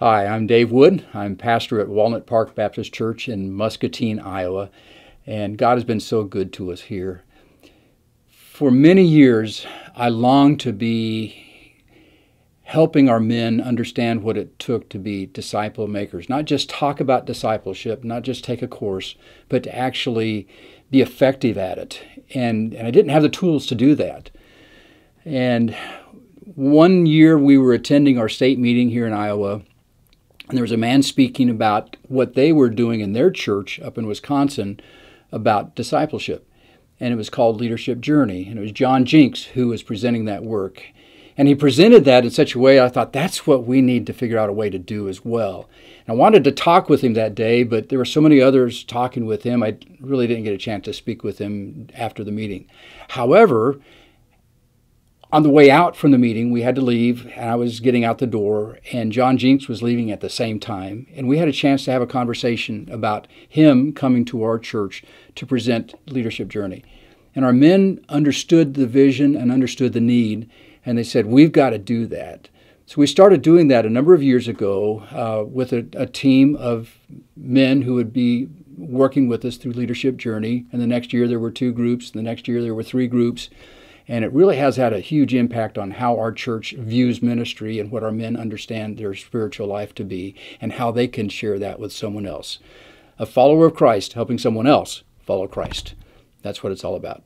Hi, I'm Dave Wood. I'm pastor at Walnut Park Baptist Church in Muscatine, Iowa, and God has been so good to us here. For many years, I longed to be helping our men understand what it took to be disciple makers. Not just talk about discipleship, not just take a course, but to actually be effective at it. And, and I didn't have the tools to do that. And one year we were attending our state meeting here in Iowa, and there was a man speaking about what they were doing in their church up in Wisconsin about discipleship. And it was called Leadership Journey. And it was John Jinks who was presenting that work. And he presented that in such a way I thought that's what we need to figure out a way to do as well. And I wanted to talk with him that day, but there were so many others talking with him, I really didn't get a chance to speak with him after the meeting. However, on the way out from the meeting, we had to leave, and I was getting out the door, and John Jinks was leaving at the same time. And we had a chance to have a conversation about him coming to our church to present Leadership Journey. And our men understood the vision and understood the need, and they said, We've got to do that. So we started doing that a number of years ago uh, with a, a, team of men who would be working with us through Leadership Journey. And the next year there were two groups, the next year there were three groups. And it really has had a huge impact on how our church views ministry and what our men understand their spiritual life to be and how they can share that with someone else. A follower of Christ helping someone else follow Christ. That's what it's all about.